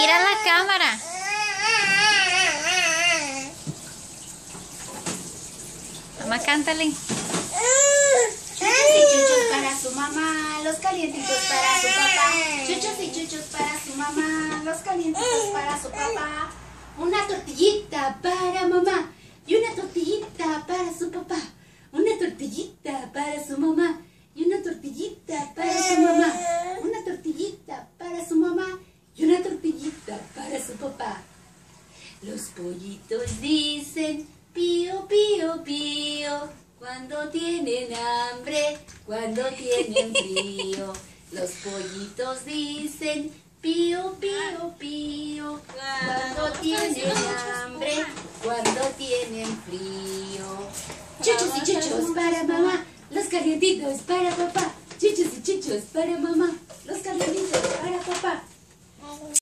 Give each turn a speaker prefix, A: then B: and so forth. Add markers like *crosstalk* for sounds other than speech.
A: Mira la cámara. Mamá, cántale.
B: Chuchos y chuchos para su mamá, los calientitos para su papá. Chuchos y chuchos para su mamá, los calientitos para su papá. Una tortillita para mamá y una tortillita para su papá. Una tortillita para su mamá y una tortillita para su mamá. Una tortillita para su mamá y una tortillita para su papá. Los pollitos dicen pío, pío, pío, cuando tienen hambre, cuando tienen *laughs* frío. Los pollitos dicen pío, pío, pío, cuando tienen hambre, cuando tienen frío. Chuchos y chuchos para mamá, los calientitos para papá. Chuchos y chuchos para mamá, los calientitos.